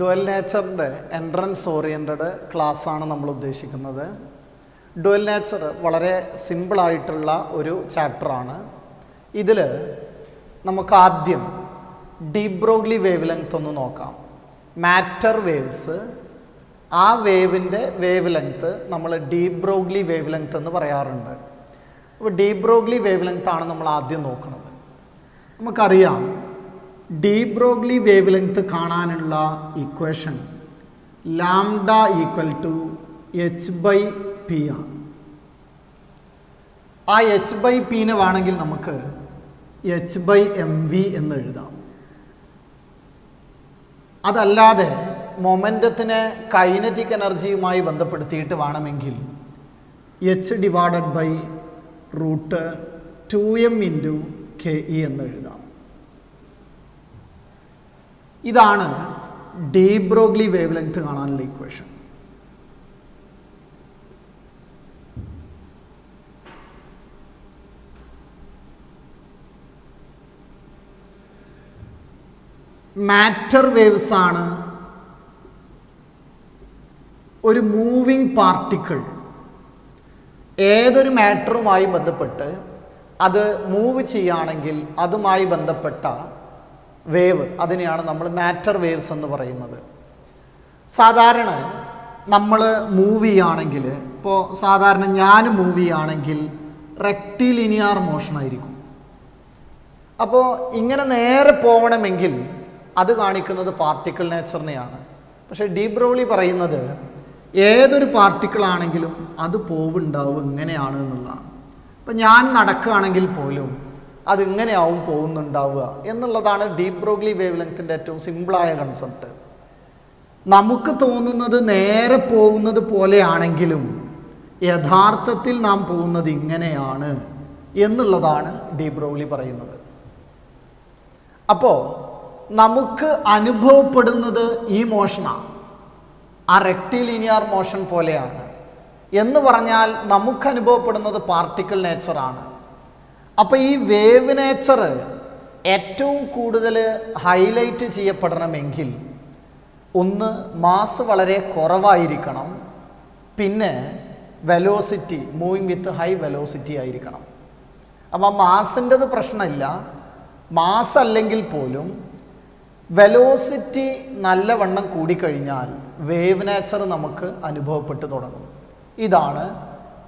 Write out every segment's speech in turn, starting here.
Dual നേച്ചറിന്റെ entrance oriented ആണ് നമ്മൾ ഉദ്ദേശിക്കുന്നത്. ഡുവൽ നേച്ചർ വളരെ സിമ്പിളായിട്ടുള്ള ഒരു ചാപ്റ്ററാണ്. ഇതിൽ നമുക്ക് ആദ്യം ഡീബ്രോഗ്ലി വേവ് ലെങ്ത് ഒന്ന് നോക്കാം. Matter waves. ആ വേവിന്റെ വേവ് ലെങ്ത്ത് നമ്മൾ ഡീബ്രോഗ്ലി വേവ് ലെങ്ത് എന്ന് പറയാറുണ്ട്. അപ്പോൾ ഡീബ്രോഗ്ലി വേവ് ലെങ്ത് ആണ് നമ്മൾ ആദ്യം നോക്കുന്നത്. നമുക്കറിയാം ഡീബ്രോഗ്ലി വേവ് ലെങ്ത് കാണാനുള്ള equation lambda equal to H by P ആണ്. ആ എച്ച് ബൈ പിനെ വേണമെങ്കിൽ നമുക്ക് എച്ച് ബൈ എം വി എന്ന് എഴുതാം. അതല്ലാതെ മൊമെന്റത്തിനെ കൈനറ്റിക് എനർജിയുമായി ബന്ധപ്പെടുത്തിയിട്ട് വേണമെങ്കിൽ H divided by root two M into K E എന്ന് എഴുതാം. ഇതാണ് ഡീബ്രോഗ്ലി വേവ് ലെങ്ത് കാണാനുള്ള ഇക്വേഷൻ മാറ്റർ വേവ്സ് ആണ് ഒരു മൂവിങ് പാർട്ടിക്കിൾ ഏതൊരു മാറ്ററുമായി ബന്ധപ്പെട്ട് അത് മൂവ് ചെയ്യുകയാണെങ്കിൽ അതുമായി ബന്ധപ്പെട്ട വേവ് അതിനെയാണ് നമ്മൾ മാറ്റർ വേവ്സ് എന്ന് പറയുന്നത്. സാധാരണ നമ്മൾ മൂവ് ആണെങ്കിൽ ഇപ്പോൾ സാധാരണ ഞാൻ മൂവ് ആണെങ്കിൽ മോഷൻ ആയിരിക്കും. അപ്പോൾ ഇങ്ങനെ നേരെ പോകണമെങ്കിൽ അത് കാണിക്കുന്നത് പാർട്ടിക്കിൾ നേച്ചറിനെയാണ്. പക്ഷേ ഡീബ്രോളി പറയുന്നത് ഏതൊരു പാർട്ടിക്കിൾ ആണെങ്കിലും അത് പോവുണ്ടാവും എങ്ങനെയാണ് എന്നുള്ളതാണ്. അപ്പം ഞാൻ നടക്കുകയാണെങ്കിൽ പോലും അതിങ്ങനെയാവും പോകുന്നുണ്ടാവുക എന്നുള്ളതാണ് ഡീപ് ബ്രോഗ്ലി വേവ് ലെങ്ത്തിന്റെ ഏറ്റവും സിമ്പിളായ കൺസെപ്റ്റ് നമുക്ക് തോന്നുന്നത് നേരെ പോകുന്നത് പോലെയാണെങ്കിലും യഥാർത്ഥത്തിൽ നാം പോകുന്നത് ഇങ്ങനെയാണ് എന്നുള്ളതാണ് ഡീപ് ബ്രോഗ്ലി പറയുന്നത്. അപ്പോൾ നമുക്ക് അനുഭവപ്പെടുന്നത് ഈ മോഷനാണ് ആ റെക്ടിലിനിയർ മോഷൻ പോലെയാണ്. എന്ന് പറഞ്ഞാൽ നമുക്ക് അനുഭവപ്പെടുന്നത് പാർട്ടിക്കിൾ നേച്ചറാണ് അപ്പോൾ ഈ വേവ് നേച്ചർ ഏറ്റവും കൂടുതൽ ഹൈലൈറ്റ് ചെയ്യപ്പെടണമെങ്കിൽ ഒന്ന് മാസ് വളരെ കുറവായിരിക്കണം. പിന്നെ velocity moving with high velocity ആയിരിക്കണം. അപ്പോൾ മാസിന്റെത് പ്രശ്നമില്ല. മാസ് അല്ലെങ്കിൽ പോലും വെലോസിറ്റി നല്ലവണ്ണം കൂടിക്കഴിഞ്ഞാൽ വേവ് നേച്ചർ നമുക്ക് അനുഭവപ്പെട്ടു തുടങ്ങും. ഇതാണ്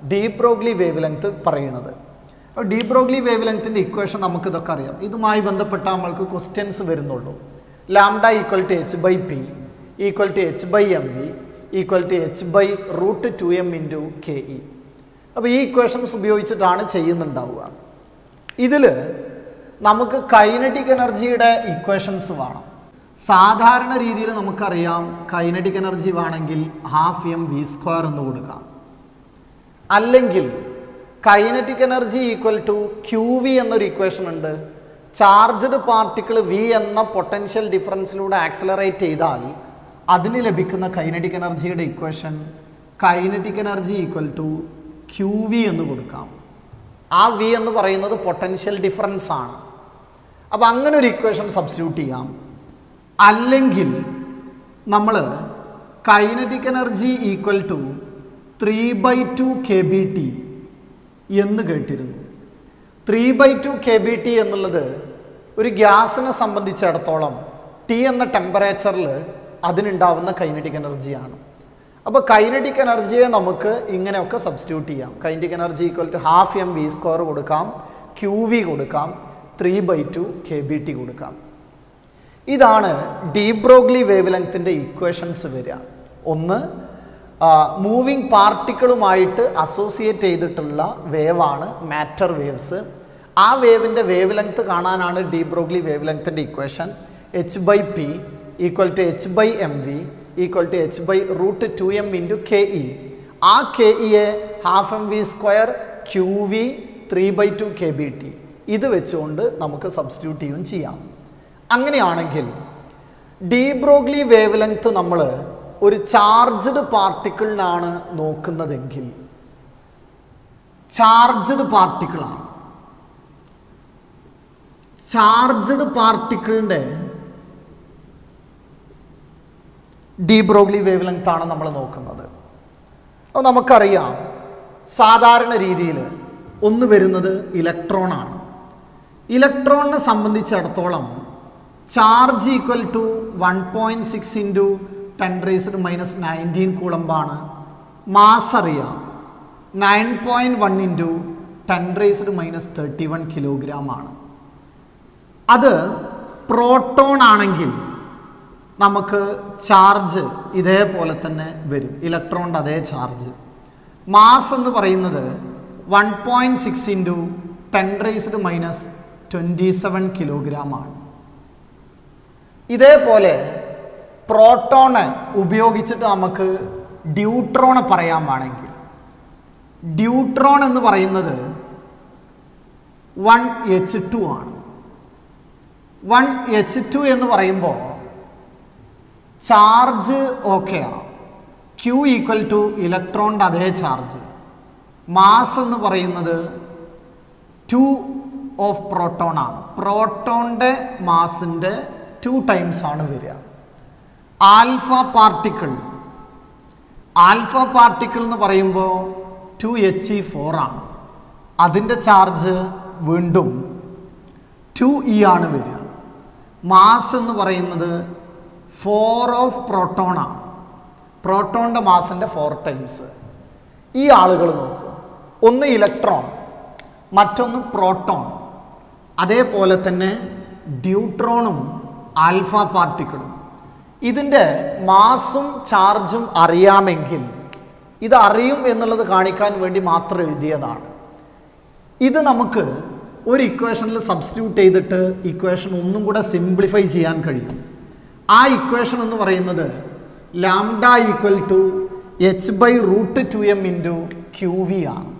ഡീപ്രോഗ്ലി വേവ് ലെങ്ത് പറയുന്നത്. അപ്പോൾ ഡീപ്രോഗ്ലി വേവ് ലെങ്ത്തിന്റെ ഇക്വേഷൻ നമുക്ക് ഇതൊക്കെ അറിയാം. ഇതുമായി ബന്ധപ്പെട്ട നമ്മൾക്ക് ക്വസ്റ്റ്യൻസ് വരുന്നുള്ളൂ. Lambda equal to H by P equal to H by M V equal to H by root two M into K E അപ്പോൾ ഈ ഇക്വേഷൻസ് ഉപയോഗിച്ചിട്ടാണ് ചെയ്യുന്നുണ്ടാവുക. ഇതിൽ നമുക്ക് കൈനറ്റിക് എനർജിയുടെ ഇക്വേഷൻസ് വേണം. സാധാരണ രീതിയിൽ നമുക്കറിയാം കൈനറ്റിക് എനർജി വേണമെങ്കിൽ ഹാഫ് എം വി സ്ക്വയർ എന്ന് കൊടുക്കാം. അല്ലെങ്കിൽ kinetic energy equal to Q V എന്നൊരു ഇക്വേഷൻ ഉണ്ട്. ചാർജ്ഡ് പാർട്ടിക്കിൾ വി എന്ന പൊട്ടൻഷ്യൽ ഡിഫറൻസിലൂടെ ആക്സലറേറ്റ് ചെയ്താൽ അതിന് ലഭിക്കുന്ന കൈനറ്റിക് എനർജിയുടെ equation kinetic energy equal to Q V എന്ന് കൊടുക്കാം. ആ വി എന്ന് പറയുന്നത് പൊട്ടൻഷ്യൽ ഡിഫറൻസ് ആണ്. അപ്പോൾ അങ്ങനെ ഒരു ഇക്വേഷൻ സബ്സ്റ്റിറ്റ്യൂട്ട് ചെയ്യാം. അല്ലെങ്കിൽ നമ്മൾ kinetic energy equal to three by two K B T എന്ന് കേട്ടിരുന്നു. Three by two K B T എന്നുള്ളത് ഒരു ഗ്യാസിനെ സംബന്ധിച്ചിടത്തോളം ടി എന്ന ടെമ്പറേച്ചറിൽ അതിനുണ്ടാവുന്ന കൈനറ്റിക് എനർജിയാണ് അപ്പോൾ കൈനറ്റിക് എനർജിയെ നമുക്ക് ഇങ്ങനെയൊക്കെ സബ്സ്റ്റിറ്റ്യൂട്ട് ചെയ്യാം. Kinetic energy equal to half M V square കൊടുക്കാം. ക്യു വി കൊടുക്കാം. Three by two K B T കൊടുക്കാം. ഇതാണ് ഡീബ്രോഗ്ലി വേവ് ലെങ്ത്തിന്റെ ഇക്വേഷൻസ് വരിക. ഒന്ന് മൂവിങ് പാർട്ടിക്കിളുമായിട്ട് അസോസിയേറ്റ് ചെയ്തിട്ടുള്ള വേവാണ് മാറ്റർ വേവ്സ് ആ വേവിന്റെ വേവ് ലെങ്ത് കാണാനാണ് de Broglie wave ലെങ്ത്തിന്റെ equation H by P equal to H by M V equal to H by root two M into K E ആ K ഇയെ half M V square Q V three by two K B T ഇത് വെച്ചുകൊണ്ട് നമുക്ക് substitute ചെയ്യുകയും ചെയ്യാം. അങ്ങനെയാണെങ്കിൽ de Broglie wave length നമ്മൾ ഒരു charged പാർട്ടിക്കിളിനാണ് നോക്കുന്നതെങ്കിൽ ചാർജ്ഡ് പാർട്ടിക്കിളാണ്. ചാർജ്ഡ് പാർട്ടിക്കിളിന്റെ ഡി ബ്രോഗ്ലി വേവ് ലെങ്ത് ആണ് നമ്മൾ നോക്കുന്നത്? അപ്പോൾ നമുക്കറിയാം സാധാരണ രീതിയിൽ ഒന്ന് വരുന്നത് ഇലക്ട്രോണാണ്. ഇലക്ട്രോണിനെ സംബന്ധിച്ചിടത്തോളം charge equal to one point six into ten raised minus nineteen കൂളമ്പാണ്. Mass അറിയാം. Nine point one into ten raised minus thirty one kilogram ആണ് അത് പ്രോട്ടോൺ ആണെങ്കിൽ നമുക്ക് ചാർജ് ഇതേപോലെ തന്നെ വരും. ഇലക്ട്രോണിന്റെ അതേ ചാർജ്. മാസ് എന്ന് പറയുന്നത് one point six into ten raised minus twenty seven kilogram ആണ് ഇതേപോലെ പ്രോട്ടോണ് ഉപയോഗിച്ചിട്ട് നമുക്ക് ഡ്യൂട്രോണ് പറയാൻ വേണമെങ്കിൽ. ഡ്യൂട്രോൺ എന്ന് പറയുന്നത് വൺ എച്ച് ടു ആണ്. വൺ എച്ച് ടു എന്ന് പറയുമ്പോൾ ചാർജ് ഓക്കെയാണ് ക്യൂ ഈക്വൽ ടു ഇലക്ട്രോണിന്റെ അതേ ചാർജ്. മാസ് എന്ന് പറയുന്നത് ടു ഓഫ് പ്രോട്ടോൺ ആണ്. പ്രോട്ടോണിന്റെ മാസിന്റെ ടു ടൈംസ് ആണ് വരിക. Alpha particle. ആൽഫ പാർട്ടിക്കിൾ എന്ന് പറയുമ്പോൾ ടു എച്ച് ഇ ഫോർ ആണ്. അതിന്റെ ചാർജ് വീണ്ടും ടു ഇ ആണ് വരിക. മാസ് എന്ന് പറയുന്നത് ഫോർ ഓഫ് പ്രോട്ടോൺ ആണ്. പ്രോട്ടോണിന്റെ മാസിന്റെ ഫോർ ടൈംസ് ഈ ആളുകൾ നോക്കുക ഒന്ന് ഇലക്ട്രോൺ മറ്റൊന്ന് പ്രോട്ടോൺ. അതേപോലെ തന്നെ ഡ്യൂട്രോണും ആൽഫ പാർട്ടിക്കിളും. ഇതിന്റെ മാസും ചാർജും അറിയാമെങ്കിൽ ഇത് അറിയും എന്നുള്ളത് കാണിക്കാൻ വേണ്ടി മാത്രം എഴുതിയതാണ്. ഇത് നമുക്ക് ഒരു ഇക്വേഷനിൽ സബ്സ്റ്റിറ്റ്യൂട്ട് ചെയ്തിട്ട് ഇക്വേഷൻ ഒന്നും കൂടെ സിംപ്ലിഫൈ ചെയ്യാൻ കഴിയും. ആ ഇക്വേഷൻ എന്ന് പറയുന്നത് lambda equal to H by root two M into Q V ആണ്.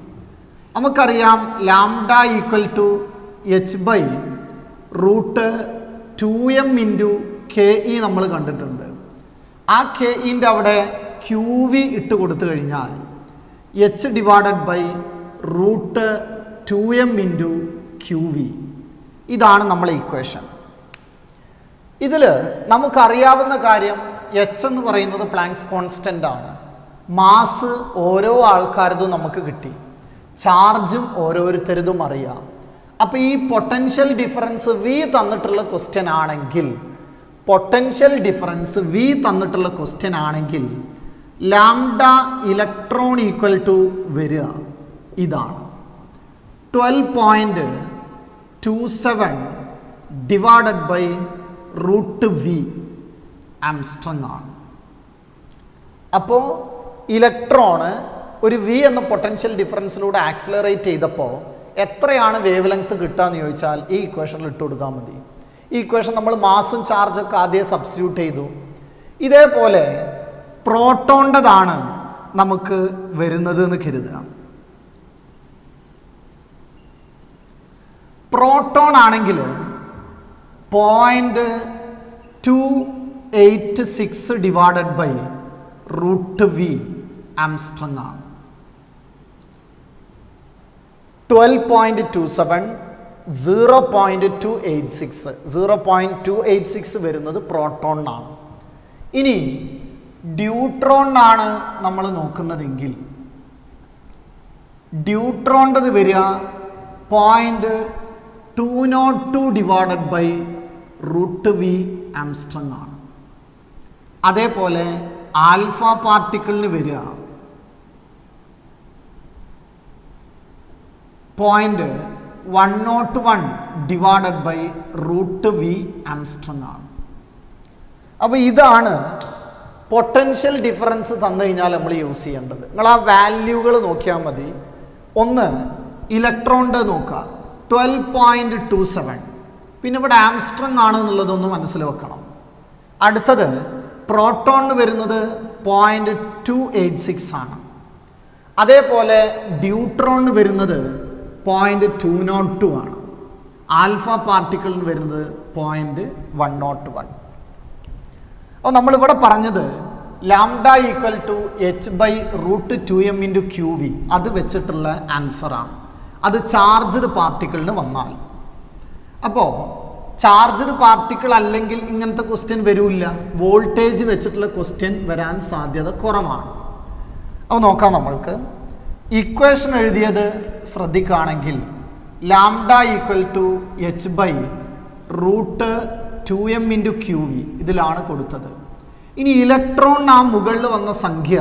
നമുക്കറിയാം lambda equal to H by root two M into K E നമ്മൾ കണ്ടിട്ടുണ്ട്. ആ കെ ഇന്റെ അവിടെ ക്യൂ വി ഇട്ട് കൊടുത്തു കഴിഞ്ഞാൽ H divided by root two M into Q V ഇതാണ് നമ്മളെ ഇക്വേഷൻ ഇതിൽ നമുക്കറിയാവുന്ന കാര്യം എച്ച് എന്ന് പറയുന്നത് പ്ലാങ്ക്സ് കോൺസ്റ്റന്റ് ആണ്. മാസ് ഓരോ ആൾക്കാരതും നമുക്ക് കിട്ടി. ചാർജും ഓരോരുത്തരതും അറിയാം. അപ്പോൾ ഈ പൊട്ടൻഷ്യൽ ഡിഫറൻസ് വി തന്നിട്ടുള്ള ക്വസ്റ്റ്യൻ ആണെങ്കിൽ പൊട്ടൻഷ്യൽ ഡിഫറൻസ് വി തന്നിട്ടുള്ള ക്വസ്റ്റ്യൻ ആണെങ്കിൽ ലാംഡ ഇലക്ട്രോൺ ഈക്വൽ ടു വരിക. ഇതാണ്. Twelve point two seven divided by root V angstrom ആണ്. അപ്പോൾ ഇലക്ട്രോണ് ഒരു വി എന്ന പൊട്ടൻഷ്യൽ ഡിഫറൻസിലൂടെ ആക്സിലറേറ്റ് ചെയ്തപ്പോൾ എത്രയാണ് വേവ് ലെങ്ത് കിട്ടുക എന്ന് ചോദിച്ചാൽ ഈ ഇക്വേഷനിൽ ഇട്ട് കൊടുത്താൽ മതി. ഇക്വേഷൻ നമ്മൾ മാസും ചാർജൊക്കെ ആദ്യം സബ്സ്റ്റിറ്റ്യൂട്ട് ചെയ്തു. ഇതേപോലെ പ്രോട്ടോണ്ടതാണ് നമുക്ക് വരുന്നത് എന്ന് കരുതുക. പ്രോട്ടോൺ ആണെങ്കിൽ point two eight six divided by root V angstrom ആണ്. Twelve point two seven zero point two eight six zero point two eight six വരുന്നത് പ്രോട്ടോണിനാണ് ഇനി ഡ്യൂട്രോണിനാണ് നമ്മൾ നോക്കുന്നതെങ്കിൽ ഡ്യൂട്രോണ്ടത് വരിക point two nought two divided by root V angstrom ആണ്. അതേപോലെ ആൽഫ പാർട്ടിക്കിളിന് വരിക point one nought one divided by root V angstrom ആണ്. അപ്പോൾ ഇതാണ് പൊട്ടൻഷ്യൽ ഡിഫറൻസ് തന്നു കഴിഞ്ഞാൽ നമ്മൾ യൂസ് ചെയ്യേണ്ടത്. നിങ്ങൾ ആ വാല്യൂകൾ നോക്കിയാൽ മതി. ഒന്ന് ഇലക്ട്രോണിന്റെ നോക്കുക. ട്വൽവ് പോയിന്റ് ടു സെവൻ പിന്നെ ഇവിടെ ആംസ്ട്രങ് ആണ് എന്നുള്ളതൊന്ന് മനസ്സിൽ വെക്കണം. അടുത്തത് പ്രോട്ടോണിന് വരുന്നത് പോയിന്റ് ടു എയ്റ്റ് സിക്സ് ആണ്. അതേപോലെ ഡ്യൂട്രോണിന് വരുന്നത് പോയിന്റ് ടു നോട്ട് ടു ആണ്. ആൽഫ പാർട്ടിക്കിളിന് വരുന്നത് പോയിന്റ് വൺ നോട്ട് വൺ അപ്പോൾ നമ്മളിവിടെ പറഞ്ഞത് lambda equal to H by root two M into Q V അത് വെച്ചിട്ടുള്ള ആൻസറാണ് അത് ചാർജ്ഡ് പാർട്ടിക്കിളിന് വന്നാൽ. അപ്പോൾ ചാർജ്ഡ് പാർട്ടിക്കിൾ അല്ലെങ്കിൽ ഇങ്ങനത്തെ ക്വസ്റ്റ്യൻ വരില്ല. വോൾട്ടേജ് വെച്ചിട്ടുള്ള ക്വസ്റ്റ്യൻ വരാൻ സാധ്യത കുറവാണ്. അപ്പോൾ നോക്കാം നമ്മൾക്ക്. ഇക്വേഷൻ എഴുതിയത് ശ്രദ്ധിക്കുകയാണെങ്കിൽ lambda equal to H by root two M into Q V ഇതിലാണ് കൊടുത്തത്. ഇനി ഇലക്ട്രോൺ ആ മുകളിൽ വന്ന സംഖ്യ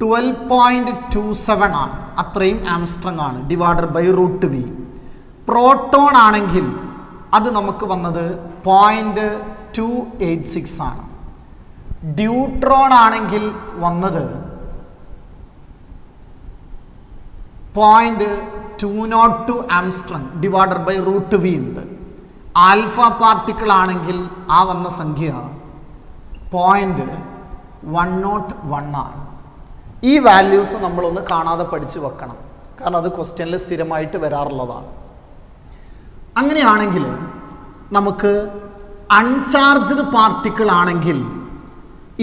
ട്വൽവ് പോയിന്റ് ടു സെവൻ ആണ്. അത്രയും ആംസ്ട്രങ് ആണ്. Divided by root V proton ആണെങ്കിൽ അത് നമുക്ക് വന്നത് പോയിന്റ് ടു എയ്റ്റ് സിക്സ് ആണ്. ഡ്യൂട്രോൺ ആണെങ്കിൽ വന്നത് point two nought two angstrom divided by root V ഉണ്ട്. ആൽഫ പാർട്ടിക്കിൾ ആണെങ്കിൽ ആ വന്ന സംഖ്യ പോയിന്റ് വൺ നോട്ട് വൺ ആണ് ഈ വാല്യൂസ് നമ്മളൊന്ന് കാണാതെ പഠിച്ചു വെക്കണം. കാരണം അത് ക്വസ്റ്റ്യനിൽ സ്ഥിരമായിട്ട് വരാറുള്ളതാണ്. അങ്ങനെയാണെങ്കിൽ നമുക്ക് അൺചാർജ്ഡ് പാർട്ടിക്കിൾ ആണെങ്കിൽ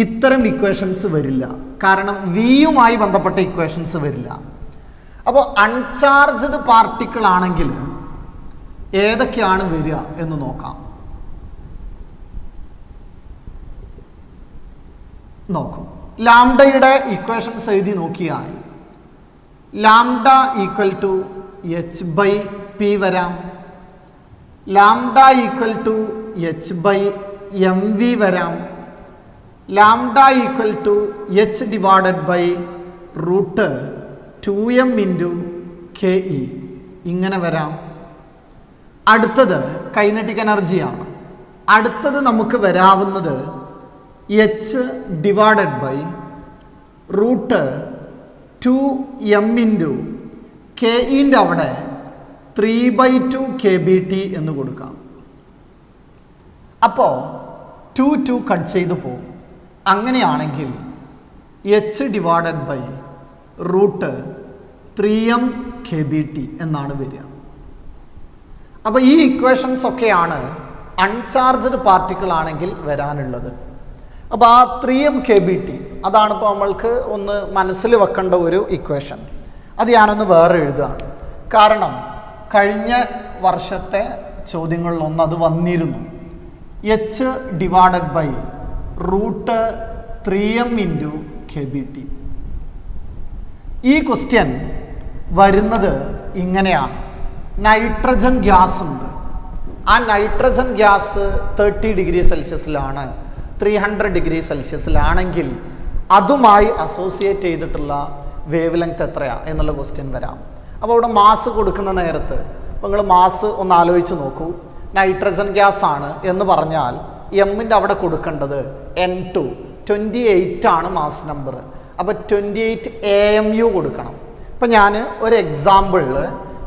ഇത്തരം ഇക്വേഷൻസ് വരില്ല. കാരണം വിയുമായി ബന്ധപ്പെട്ട ഇക്വേഷൻസ് വരില്ല. അപ്പോൾ അൺചാർജ്ഡ് പാർട്ടിക്കിൾ ആണെങ്കിൽ ഏതൊക്കെയാണ് വരിക എന്ന് നോക്കാം. നോക്കും. ലാംഡയുടെ ഇക്വേഷൻസ് എഴുതി നോക്കിയാൽ lambda equal to H by P വരാം. Lambda equal to H by M V വരാം. Lambda equal to H divided by root two M into K E ഇങ്ങനെ വരാം. അടുത്തത് കൈനറ്റിക് എനർജിയാണ്. അടുത്തത് നമുക്ക് വരാവുന്നത് H divided by root two M into K ഇന്റെ അവിടെ three by two K B T എന്ന് കൊടുക്കാം. അപ്പോൾ ടു ടു കട്ട് ചെയ്തു പോകും അങ്ങനെയാണെങ്കിൽ H divided by root three M K B T എന്നാണ് വരിക. അപ്പോൾ ഈ ഇക്വേഷൻസ് ഒക്കെയാണ് അൺചാർജ്ഡ് പാർട്ടിക്കിൾ ആണെങ്കിൽ വരാനുള്ളത്. അപ്പോൾ ആ three M K B T അതാണ് ഇപ്പോൾ നമ്മൾക്ക് ഒന്ന് മനസ്സിൽ വെക്കേണ്ട ഒരു ഇക്വേഷൻ അത് ഞാനൊന്ന് വേറെ എഴുതുകയാണ്. കാരണം കഴിഞ്ഞ വർഷത്തെ ചോദ്യങ്ങളിലൊന്ന് അത് വന്നിരുന്നു. H divided by root three M into K B T ഈ ക്വസ്റ്റ്യൻ വരുന്നത് ഇങ്ങനെയാണ്. നൈട്രജൻ ഗ്യാസ് ഉണ്ട്. ആ നൈട്രജൻ ഗ്യാസ് തേർട്ടി ഡിഗ്രി സെൽഷ്യസിലാണ് ത്രീ ഹൺഡ്രഡ് ഡിഗ്രി സെൽഷ്യസിലാണെങ്കിൽ അതുമായി അസോസിയേറ്റ് ചെയ്തിട്ടുള്ള വേവ് ലെങ്ത് എത്രയാണ് എന്നുള്ള ക്വസ്റ്റ്യൻ വരാം. അപ്പോൾ അവിടെ മാസ് കൊടുക്കുന്ന നേരത്ത് അപ്പോൾ നിങ്ങൾ മാസ് ഒന്ന് ആലോചിച്ച് നോക്കൂ. നൈട്രജൻ ഗ്യാസ് ആണ് എന്ന് പറഞ്ഞാൽ എമ്മിന്റെ അവിടെ കൊടുക്കേണ്ടത് എൻ ടു ട്വന്റി എയ്റ്റ് ആണ് മാസ് നമ്പർ അപ്പോൾ twenty eight A M U കൊടുക്കണം. അപ്പം ഞാൻ ഒരു എക്സാമ്പിളിൽ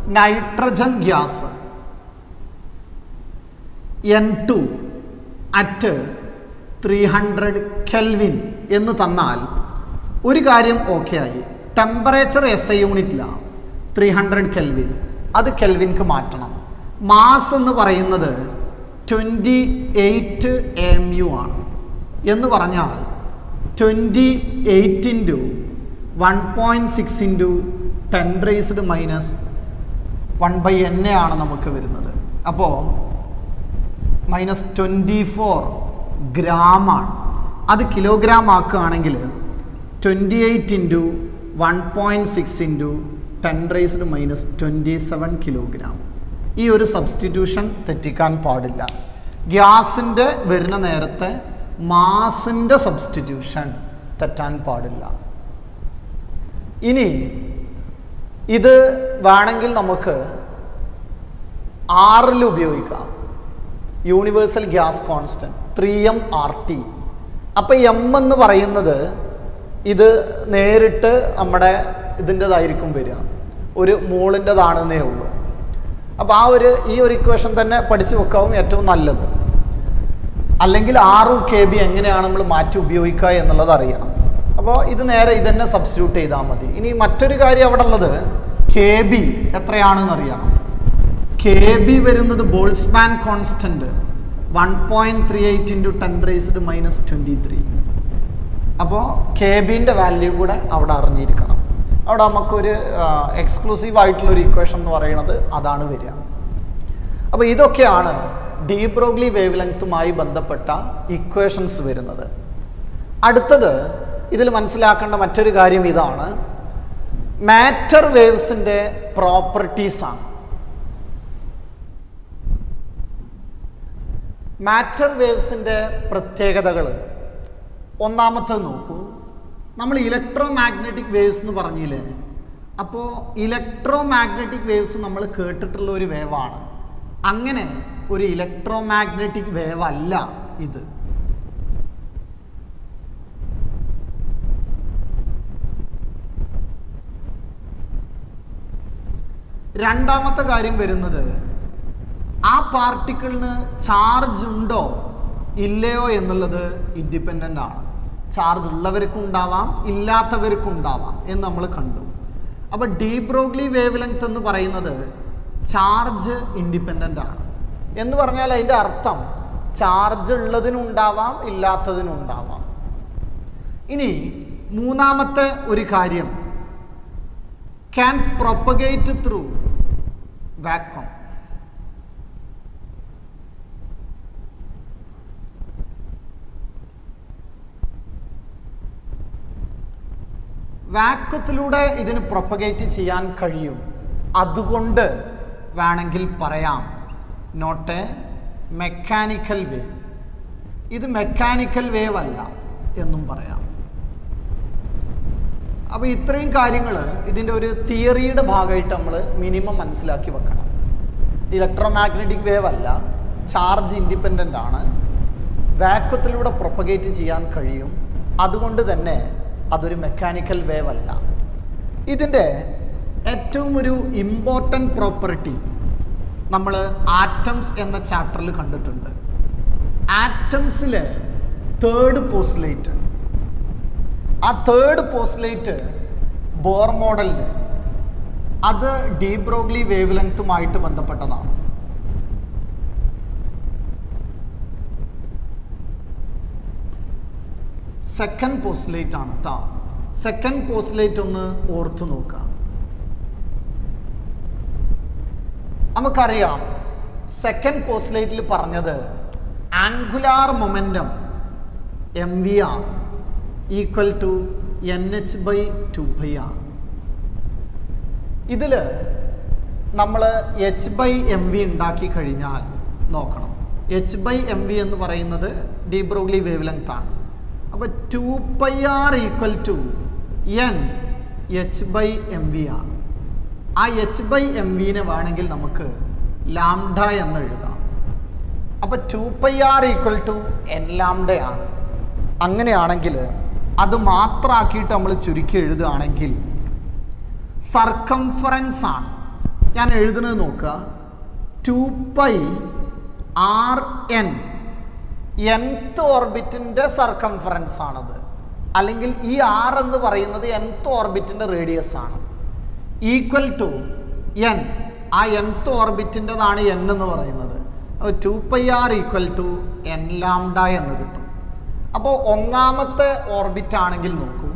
nitrogen gas N two at three hundred kelvin എന്ന് തന്നാൽ ഒരു കാര്യം ഓക്കെ ആയി. ടെമ്പറേച്ചർ എസ് ഐ യൂണിറ്റിലാണ് ത്രീ ഹൺഡ്രഡ് കെൽവിൻ അത് കെൽവിൻക്ക് മാറ്റണം. മാസ് എന്ന് പറയുന്നത് ട്വന്റി എയ്റ്റ് എം യു ആണ്. എന്ന് പറഞ്ഞാൽ twenty eight into one point six into ten raised minus one by N A ആണ് നമുക്ക് വരുന്നത്. അപ്പോൾ മൈനസ് ട്വന്റി ഫോർ ഗ്രാമാണ് അത് കിലോഗ്രാം ആക്കുകയാണെങ്കിൽ twenty eight into one point six into ten raised minus twenty seven kilogram ഈ ഒരു substitution തെറ്റിക്കാൻ പാടില്ല. ഗ്യാസിന്റെ വരുന്ന നേരത്തെ മാസിന്റെ സബ്സ്റ്റിറ്റ്യൂഷൻ തെറ്റാൻ പാടില്ല. ഇനി ഇത് വേണമെങ്കിൽ നമുക്ക് ആറിൽ ഉപയോഗിക്കാം. Universal gas constant three M R T അപ്പം എം എന്ന് പറയുന്നത് ഇത് നേരിട്ട് നമ്മുടെ ഇതിന്റെതായിരിക്കും വരിക. ഒരു മോളിന്റെതാണെന്നേ ഉള്ളൂ. അപ്പോൾ ആ ഒരു ഈ ഒരു ഇക്വേഷൻ തന്നെ പഠിച്ചു വെക്കാവും ഏറ്റവും നല്ലത്. അല്ലെങ്കിൽ ആറും കെ ബി എങ്ങനെയാണ് നമ്മൾ മാറ്റി ഉപയോഗിക്കുക എന്നുള്ളത് അറിയണം. അപ്പോൾ ഇത് നേരെ ഇതന്നെ സബ്സ്റ്റിറ്റ്യൂട്ട് ചെയ്താൽ മതി. ഇനി മറ്റൊരു കാര്യം അവിടെ ഉള്ളത് കെ ബി എത്രയാണെന്ന് അറിയണം. കെ ബി വരുന്നത് Boltzmann constant one point three eight into ten raised minus twenty three അപ്പോൾ കെ ബിന്റെ വാല്യൂ കൂടെ അവിടെ അറിഞ്ഞിരിക്കണം. അവിടെ നമുക്കൊരു എക്സ്ക്ലൂസീവ് ആയിട്ടുള്ളൊരു ഇക്വേഷൻ എന്ന് പറയുന്നത് അതാണ് വരിക. അപ്പോൾ ഇതൊക്കെയാണ് ഡീബ്രോഗ്ലി വേവ് ലെങ്ത്തുമായി ബന്ധപ്പെട്ട ഇക്വേഷൻസ് വരുന്നത്. അടുത്തത് ഇതിൽ മനസ്സിലാക്കേണ്ട മറ്റൊരു കാര്യം ഇതാണ്. മാറ്റർ വേവ്സിന്റെ പ്രോപ്പർട്ടീസാണ് മാറ്റർ വേവ്സിന്റെ പ്രത്യേകതകൾ. ഒന്നാമത്തത് നോക്കൂ. നമ്മൾ ഇലക്ട്രോ മാഗ്നറ്റിക് വേവ്സ് എന്ന് പറഞ്ഞില്ലേ? അപ്പോൾ ഇലക്ട്രോ മാഗ്നറ്റിക് വേവ്സ് നമ്മൾ കേട്ടിട്ടുള്ള ഒരു വേവാണ് അങ്ങനെ ഒരു ഇലക്ട്രോ മാഗ്നറ്റിക് വേവ് അല്ല ഇത്. രണ്ടാമത്തെ കാര്യം വരുന്നത് ആ പാർട്ടിക്കിളിന് ചാർജ് ഉണ്ടോ ഇല്ലയോ എന്നുള്ളത് ഇൻഡിപെൻഡന്റ് ആണ്. ചാർജ് ഉള്ളവർക്കും ഉണ്ടാവാം ഇല്ലാത്തവർക്കും ഉണ്ടാവാം എന്ന് നമ്മൾ കണ്ടു. അപ്പോൾ ഡീബ്രോഗ്ലി വേവ് ലെങ്ത് എന്ന് പറയുന്നത് ചാർജ് ഇൻഡിപെൻഡന്റ് ആണ്. എന്ന് പറഞ്ഞാൽ അതിന്റെ അർത്ഥം ചാർജ് ഉള്ളതിനുണ്ടാവാം ഇല്ലാത്തതിനുണ്ടാവാം. ഇനി മൂന്നാമത്തെ ഒരു കാര്യം. ക്യാൻ പ്രൊപ്പഗേറ്റ് ത്രൂ വാക്വം വാക്വത്തിലൂടെ ഇതിന് പ്രൊപ്പഗേറ്റ് ചെയ്യാൻ കഴിയും. അതുകൊണ്ട് വേണമെങ്കിൽ പറയാം. നോട്ട് എ മെക്കാനിക്കൽ വേവ് ഇത് മെക്കാനിക്കൽ വേവ് അല്ല എന്നും പറയാം. അപ്പോൾ ഇത്രയും കാര്യങ്ങൾ ഇതിന്റെ ഒരു തിയറിയുടെ ഭാഗമായിട്ട് നമ്മൾ മിനിമം മനസ്സിലാക്കി വെക്കണം. ഇലക്ട്രോ മാഗ്നറ്റിക് വേവ് അല്ല ചാർജ് ഇൻഡിപെൻഡന്റ് ആണ്. വാക്വത്തിലൂടെ പ്രൊപ്പഗേറ്റ് ചെയ്യാൻ കഴിയും. അതുകൊണ്ട് തന്നെ അതൊരു മെക്കാനിക്കൽ വേവ് അല്ല. ഇതിന്റെ ഏറ്റവും ഒരു ഇമ്പോർട്ടന്റ് പ്രോപ്പർട്ടി നമ്മൾ ആറ്റംസ് എന്ന ചാപ്റ്ററിൽ കണ്ടിട്ടുണ്ട്. ആറ്റംസിലെ തേർഡ് പോസ്റ്റുലേറ്റ് ആ തേർഡ് പോസ്റ്റുലേറ്റ് ബോർ മോഡലിന്റെ അത് ഡീബ്രോഗ്ലി വേവ് ലെങ്ത്തുമായിട്ട് ബന്ധപ്പെട്ടതാണ്. സെക്കൻഡ് പോസ്റ്റുലേറ്റ് ആണ് കേട്ടോ സെക്കൻഡ് പോസ്റ്റുലേറ്റ് ഒന്ന് ഓർത്തു നോക്കുക നമുക്കറിയാം സെക്കൻഡ് പോസ്റ്റ്ലേറ്റിൽ പറഞ്ഞത് angular momentum M V R equal to N H by two by ആണ് ഇതിൽ നമ്മൾ എച്ച് ബൈ എം വി ഉണ്ടാക്കി കഴിഞ്ഞാൽ നോക്കണം. എച്ച് ബൈ എം വി എന്ന് പറയുന്നത് ഡീബ്രോഗ്ലി വേവ് ലെങ്ത് ആണ്. അപ്പോൾ two pi R equal to N H by M V ആണ് ആ എച്ച് ബൈ എം വിനെ വേണമെങ്കിൽ നമുക്ക് ലാംഡ എന്ന് എഴുതാം. അപ്പോൾ two pi R equal to N ലാംഡയാണ്. അങ്ങനെയാണെങ്കിൽ അത് മാത്രമാക്കിയിട്ട് നമ്മൾ ചുരുക്കി എഴുതുകയാണെങ്കിൽ സർക്കംഫറൻസ് ആണ്. ഞാൻ എഴുതുന്നത് നോക്കുക. Two pi R N nth ഓർബിറ്റിന്റെ circumference ആണത്. അല്ലെങ്കിൽ ഈ ആർ എന്ന് പറയുന്നത് എൻത്ത് ഓർബിറ്റിന്റെ റേഡിയസ് ആണ്. ഈക്വൽ ടു എൻ ആ എൻത്ത് ഓർബിറ്റിന്റെതാണ് എൻ എന്ന് പറയുന്നത്. അപ്പോൾ two pi R equal to N lambda എന്ന് കിട്ടും. അപ്പോൾ ഒന്നാമത്തെ ഓർബിറ്റ് ആണെങ്കിൽ നോക്കൂ.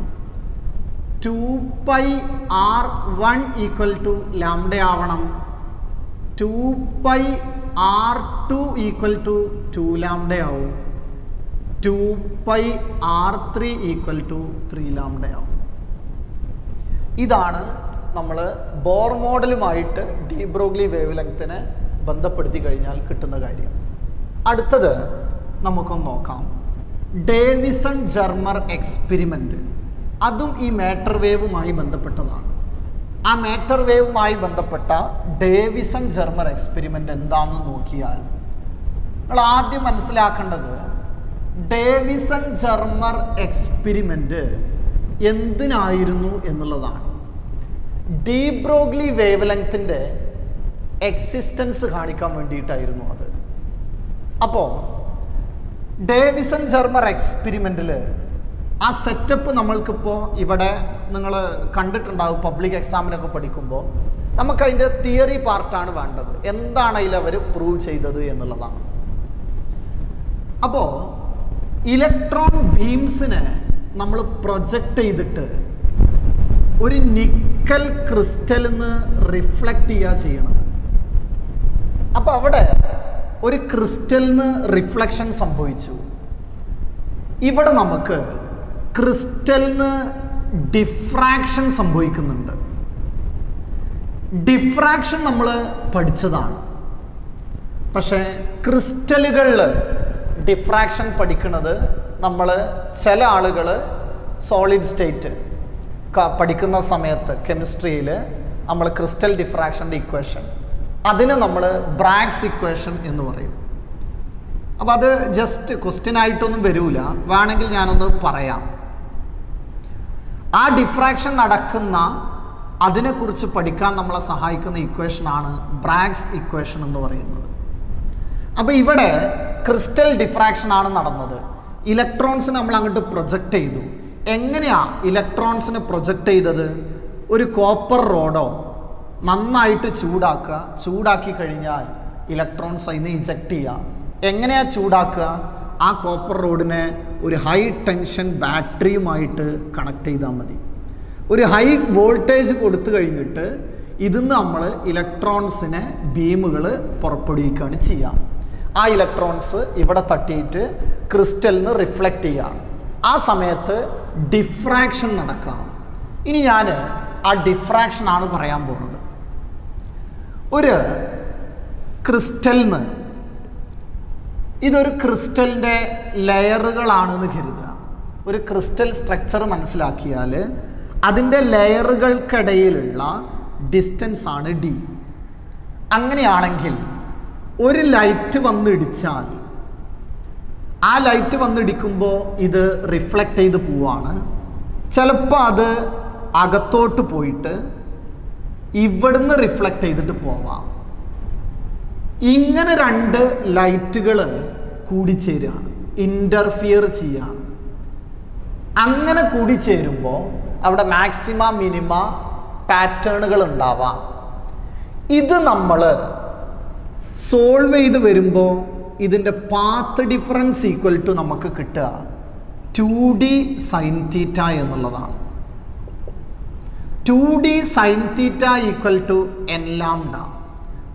Two pi R one equal to lambda ആവണം. Two pi R two equal to two lambda ആവും. Two pi R three equal to three lambda ആവും. ഇതാണ് നമ്മൾ ബോർ മോഡലുമായിട്ട് ഡീബ്രോഗ്ലി വേവ് ലെങ്ത്തിനെ ബന്ധപ്പെടുത്തി കഴിഞ്ഞാൽ കിട്ടുന്ന കാര്യം. അടുത്തത് നമുക്കൊന്ന് നോക്കാം. ഡേവിസൺ ജർമർ എക്സ്പെരിമെന്റ് അതും ഈ മാറ്റർ വേവുമായി ബന്ധപ്പെട്ടതാണ്. ആ മാറ്റർ വേവുമായി ബന്ധപ്പെട്ട ഡേവിസൺ ജർമർ എക്സ്പെരിമെന്റ് എന്താണെന്ന് നോക്കിയാൽ നമ്മൾ ആദ്യം മനസ്സിലാക്കേണ്ടത് ഡേവിസൺ ജർമർ എക്സ്പെരിമെന്റ് എന്തിനായിരുന്നു എന്നുള്ളതാണ്. ഡീബ്രോഗ്ലി വേവ് ലെങ്ത്തിന്റെ എക്സിസ്റ്റൻസ് കാണിക്കാൻ വേണ്ടിയിട്ടായിരുന്നു അത്. അപ്പോൾ ഡേവിസൺ ജർമർ എക്സ്പെരിമെന്റിൽ ആ സെറ്റപ്പ് നമ്മൾക്കിപ്പോൾ ഇവിടെ നിങ്ങൾ കണ്ടിട്ടുണ്ടാവും പബ്ലിക് എക്സാമിനൊക്കെ പഠിക്കുമ്പോൾ നമുക്കതിന്റെ തിയറി പാർട്ടാണ് വേണ്ടത്. എന്താണ് അതിൽ അവർ പ്രൂവ് ചെയ്തത് എന്നുള്ളതാണ്. അപ്പോൾ ഇലക്ട്രോൺ ബീംസിനെ നമ്മൾ പ്രൊജക്റ്റ് ചെയ്തിട്ട് ഒരു നിക്കൽ ക്രിസ്റ്റലിൽ നിന്ന് റിഫ്ലക്റ്റ് ചെയ്യുക ചെയ്യണം. അപ്പോൾ അവിടെ ഒരു ക്രിസ്റ്റലിന് റിഫ്ലക്ഷൻ സംഭവിച്ചു. ഇവിടെ നമുക്ക് ക്രിസ്റ്റലിന് ഡിഫ്രാക്ഷൻ സംഭവിക്കുന്നുണ്ട്. ഡിഫ്രാക്ഷൻ നമ്മൾ പഠിച്ചതാണ്. പക്ഷേ ക്രിസ്റ്റലുകളിൽ ഡിഫ്രാക്ഷൻ പഠിക്കുന്നത് നമ്മൾ ചില ആളുകൾ സോളിഡ് സ്റ്റേറ്റ് പഠിക്കുന്ന സമയത്ത് കെമിസ്ട്രിയിൽ നമ്മൾ ക്രിസ്റ്റൽ ഡിഫ്രാക്ഷന്റെ ഇക്വേഷൻ. അതിന് നമ്മൾ ബ്രാഗ്സ് ഇക്വേഷൻ എന്ന് പറയും. അപ്പം അത് ജസ്റ്റ് ക്വസ്റ്റ്യൻ ആയിട്ടൊന്നും വരൂല. വേണമെങ്കിൽ ഞാനൊന്ന് പറയാം. ആ ഡിഫ്രാക്ഷൻ നടക്കുന്ന അതിനെക്കുറിച്ച് പഠിക്കാൻ നമ്മളെ സഹായിക്കുന്ന ഇക്വേഷനാണ് ബ്രാഗ്സ് ഇക്വേഷൻ എന്ന് പറയുന്നത്. അപ്പോൾ ഇവിടെ ക്രിസ്റ്റൽ ഡിഫ്രാക്ഷൻ ആണ് നടന്നത്. ഇലക്ട്രോൺസിനെ നമ്മൾ അങ്ങോട്ട് പ്രൊജക്റ്റ് ചെയ്തു. എങ്ങനെയാ ഇലക്ട്രോൺസിന് പ്രൊജക്റ്റ് ചെയ്തത്? ഒരു കോപ്പർ റോഡോ നന്നായിട്ട് ചൂടാക്കുക. ചൂടാക്കി കഴിഞ്ഞാൽ ഇലക്ട്രോൺസ് അതിന് ഇജക്റ്റ് ചെയ്യുക. എങ്ങനെയാ ചൂടാക്കുക? ആ കോപ്പർ റോഡിനെ ഒരു ഹൈ ടെൻഷൻ ബാറ്ററിയുമായിട്ട് കണക്ട് ചെയ്താൽ മതി. ഒരു ഹൈ വോൾട്ടേജ് കൊടുത്തു കഴിഞ്ഞിട്ട് ഇതിന്ന് നമ്മൾ ഇലക്ട്രോൺസിനെ ബീമുകൾ പുറപ്പെടുവിക്കുകയാണ് ചെയ്യുക. ആ ഇലക്ട്രോൺസ് ഇവിടെ തട്ടിയിട്ട് ക്രിസ്റ്റലിന് റിഫ്ലക്റ്റ് ചെയ്യുകയാണ് ആ സമയത്ത് ഡിഫ്രാക്ഷൻ നടക്കാം ഇനി ഞാൻ ആ ഡിഫ്രാക്ഷൻ ആണ് പറയാൻ പോകുന്നത്. ഒരു ക്രിസ്റ്റലിന് ഇതൊരു ക്രിസ്റ്റലിന്റെ ലെയറുകളാണെന്ന് കരുതുക. ഒരു ക്രിസ്റ്റൽ സ്ട്രക്ചർ മനസ്സിലാക്കിയാൽ അതിന്റെ ലെയറുകൾക്കിടയിലുള്ള ഡിസ്റ്റൻസ് ആണ് ഡി അങ്ങനെയാണെങ്കിൽ ഒരു ലൈറ്റ് വന്നിടിച്ചാൽ ആ ലൈറ്റ് വന്നിടിക്കുമ്പോൾ ഇത് റിഫ്ലക്റ്റ് ചെയ്ത് പോവാണ്. ചിലപ്പോൾ അത് അകത്തോട്ട് പോയിട്ട് ഇവിടുന്ന് റിഫ്ലക്റ്റ് ചെയ്തിട്ട് പോവാം. ഇങ്ങനെ രണ്ട് ലൈറ്റുകൾ കൂടിച്ചേരുകയാണ് ഇന്റർഫിയർ ചെയ്യുകയാണ് അങ്ങനെ കൂടിച്ചേരുമ്പോൾ അവിടെ മാക്സിമ മിനിമ പാറ്റേണുകൾ ഉണ്ടാവാം. ഇത് നമ്മൾ സോൾവ് ചെയ്ത് വരുമ്പോൾ ഇതിന്റെ പാത്ത് ഡിഫറൻസ് ഈക്വൽ ടു നമുക്ക് കിട്ടുക ടു ഡി സൈൻ തീറ്റ എന്നുള്ളതാണ്. Two D sine theta equal to N lambda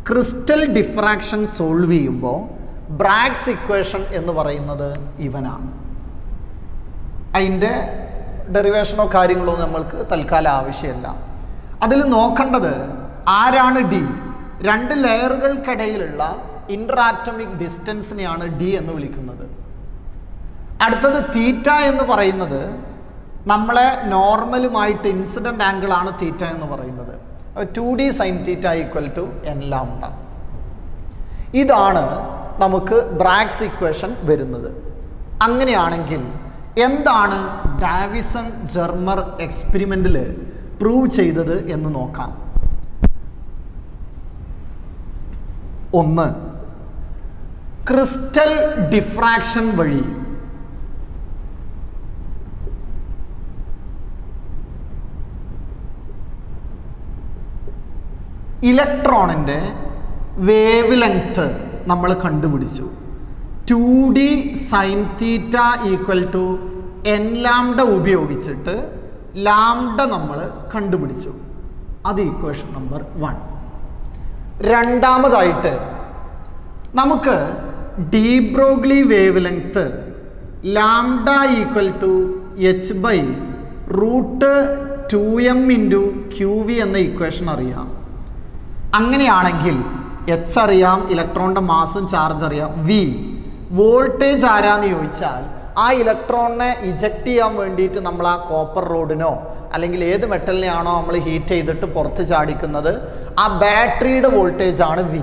crystal diffraction solve ചെയ്യുമ്പോൾ ബ്രാഗ്സ് ഇക്വേഷൻ എന്ന് പറയുന്നത് ഇവനാണ്. അതിന്റെ ഡെറിവേഷനോ കാര്യങ്ങളോ നമ്മൾക്ക് തൽക്കാലം ആവശ്യമില്ല. അതിൽ നോക്കേണ്ടത് ആരാണ് ഡി രണ്ട് ലെയറുകൾക്കിടയിലുള്ള ഇന്ററാറ്റമിക് ഡിസ്റ്റൻസിനെയാണ് ഡി എന്ന് വിളിക്കുന്നത്. അടുത്തത് തീറ്റ എന്ന് പറയുന്നത് നമ്മളെ നോർമലുമായിട്ട് ഇൻസിഡന്റ് ആംഗിൾ ആണ് തീറ്റ എന്ന് പറയുന്നത്. Two D sine theta equal to N lambda ഇതാണ് നമുക്ക് ബ്രാഗ്സ് ഇക്വേഷൻ വരുന്നത്. അങ്ങനെയാണെങ്കിൽ എന്താണ് ഡാവിസൺ ജെർമർ എക്സ്പെരിമെന്റിൽ പ്രൂവ് ചെയ്തത് എന്ന് നോക്കാം. ഒന്ന് ക്രിസ്റ്റൽ ഡിഫ്രാക്ഷൻ വഴി. ഇലക്ട്രോണിന്റെ വേവ് ലെങ്ത് നമ്മൾ കണ്ടുപിടിച്ചു. Two D sine theta equal to N lambda ഉപയോഗിച്ചിട്ട് ലാംഡ നമ്മൾ കണ്ടുപിടിച്ചു. അത് ഈക്വേഷൻ നമ്പർ വൺ രണ്ടാമതായിട്ട് നമുക്ക് de Broglie wavelength lambda equal to H by root two M into Q V എന്ന ഇക്വേഷൻ അറിയാം. അങ്ങനെയാണെങ്കിൽ എച്ച് അറിയാം ഇലക്ട്രോണിന്റെ മാസും ചാർജ് അറിയാം. വി വോൾട്ടേജ് ആരാന്ന് ചോദിച്ചാൽ ആ ഇലക്ട്രോണിനെ ഇജക്റ്റ് ചെയ്യാൻ വേണ്ടിയിട്ട് നമ്മൾ ആ കോപ്പർ റോഡിനോ അല്ലെങ്കിൽ ഏത് മെറ്റലിനെയാണോ നമ്മൾ ഹീറ്റ് ചെയ്തിട്ട് പുറത്ത് ചാടിക്കുന്നത് ആ ബാറ്ററിയുടെ വോൾട്ടേജ് ആണ് വി